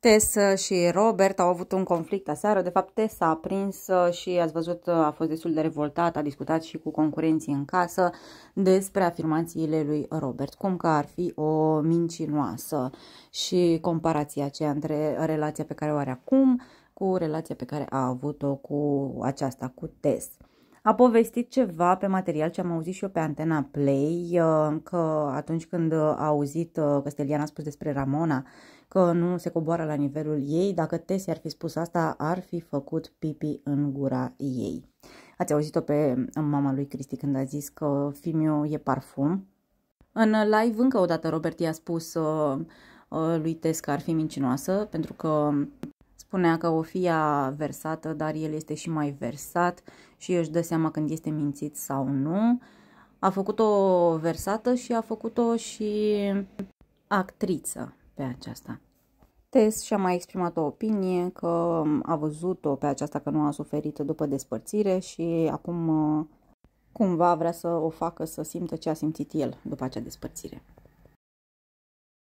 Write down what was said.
Tess și Robert au avut un conflict aseară. De fapt, Tess a prins și ați văzut, a fost destul de revoltat, a discutat și cu concurenții în casă despre afirmațiile lui Robert, cum că ar fi o mincinoasă și comparația aceea între relația pe care o are acum cu relația pe care a avut-o cu aceasta, cu Tess. A povestit ceva pe material ce am auzit și eu pe Antena Play, uh, că atunci când a auzit uh, că Steliana a spus despre Ramona, că nu se coboară la nivelul ei, dacă Tessie ar fi spus asta, ar fi făcut pipi în gura ei. Ați auzit-o pe mama lui Cristi când a zis că Fimiu e parfum. În live încă o dată Robert i-a spus uh, uh, lui Tess că ar fi mincinoasă, pentru că spunea că o fie versată, dar el este și mai versat și își dă seama când este mințit sau nu. A făcut-o versată și a făcut-o și actriță pe aceasta. Tess și-a mai exprimat o opinie că a văzut-o pe aceasta că nu a suferit după despărțire și acum cumva vrea să o facă să simtă ce a simțit el după acea despărțire.